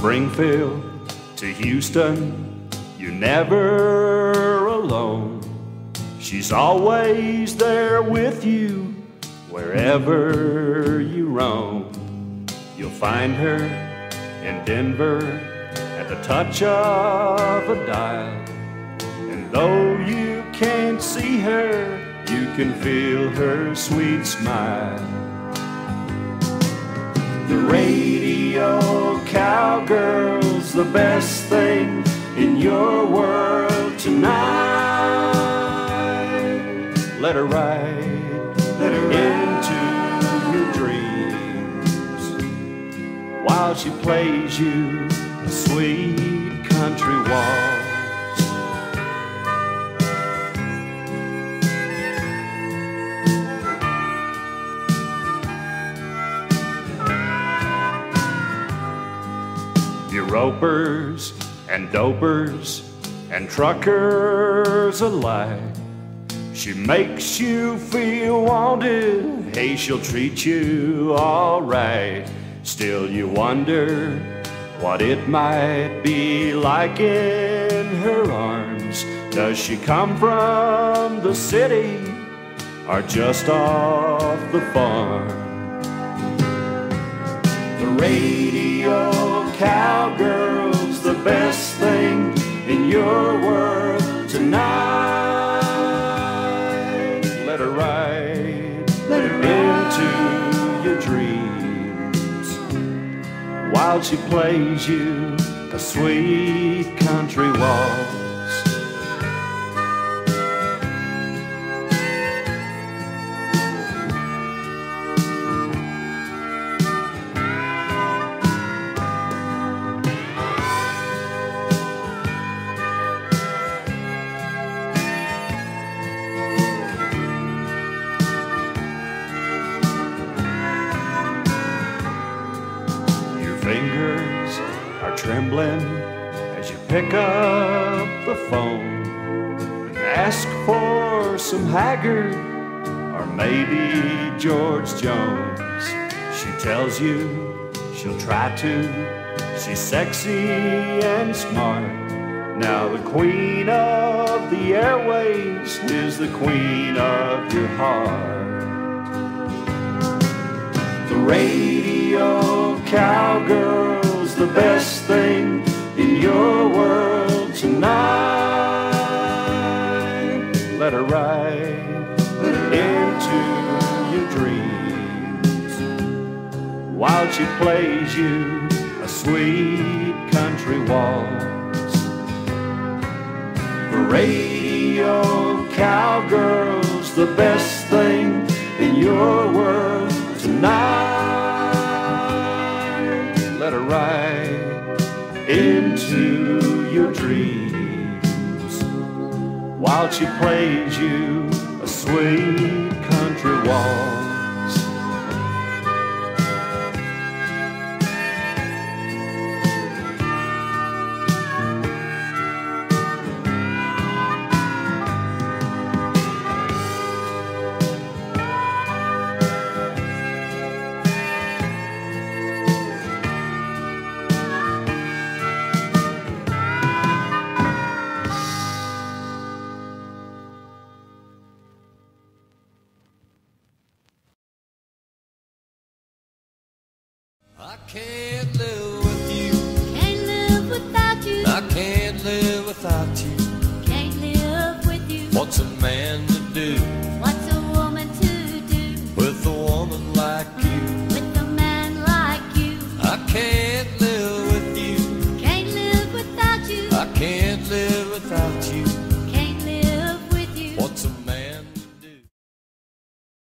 Springfield to Houston, you're never alone. She's always there with you wherever you roam. You'll find her in Denver at the touch of a dial. And though you can't see her, you can feel her sweet smile. The cowgirl's the best thing in your world tonight. Let her ride, let her into your dreams while she plays you a sweet country waltz. Ropers and dopers and truckers alike. She makes you feel wanted. Hey, she'll treat you alright. Still, you wonder what it might be like in her arms. Does she come from the city or just off the farm? The radio into your dreams while she plays you a sweet country waltz. Fingers are trembling as you pick up the phone and ask for some Haggard or maybe George Jones. She tells you she'll try to. She's sexy and smart. Now the queen of the airways is the queen of your heart. The radio cowgirl's the best thing in your world tonight. Let her ride into your dreams while she plays you a sweet country waltz. Radio cowgirl's the best Her ride into your dreams while she plays you a sweet country waltz. I can't live with you. Can't live without you. I can't live without you. Can't live with you. What's a man to do What's a woman to do with a woman like you? with a man like you? I can't